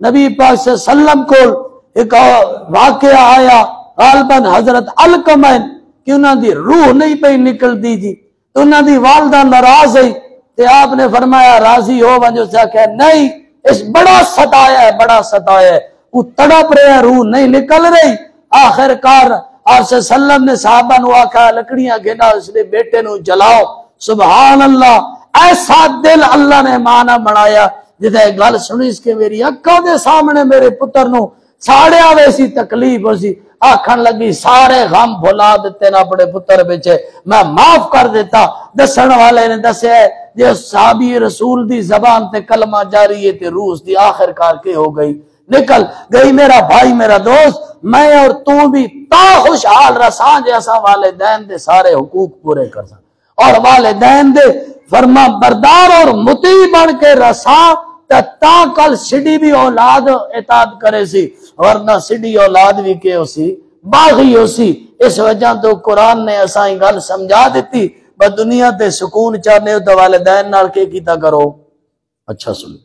नबी पाक से सल्लम को एक वाकया आया, गालबन हज़रत अलकमैन, कि उन्होंने रूह नहीं पई निकलती जी। तो उन्होंने वालदा नाराज़ है, ते आपने फरमाया, राज़ी हो वजो से आख्या नहीं, इस बड़ा सताया है, बड़ा सताया है। वो तड़प रहे हैं, रूह नहीं निकल रही। आखिरकार आपसे सल्लम ने साहबा आखा, लकड़ियाँ घेना इसलिए बेटे नु जलाओ। सुबह अल्लाह, ऐसा दिल अल्लाह ने माना बनाया जिथे गल सुनी इसके मेरी अखा के सामने मेरे पुत्र साड़िया वैसी तकलीफ़ हो सी। आखन लगी, सारे गम भुला दिते ना अपने पुत्र बेचे मैं माफ़ कर देता दसन वाले ने दसिया जो साबी रसूल दी जबान ते कलमा जारी है ते रूस दी आखिरकार के हो गई। निकल, गई मेरा भाई, मेरा दोस्त, मैं और तू भी ता खुशहाल रसा जैसा वाले दैन दे सारे हुकूक पूरे कर सा और वाले दैन दे फरमा बरदार और मुती बन के रसा कल सिडी भी औलाद एताद करे सी, वरना सिडी औलाद भी के उसी बागी उसी इस वजह तो कुरान ने असा गल समझा दी दुनिया ते सुकून चाहने वाले दैन नाल के कीता करो। अच्छा सुनो।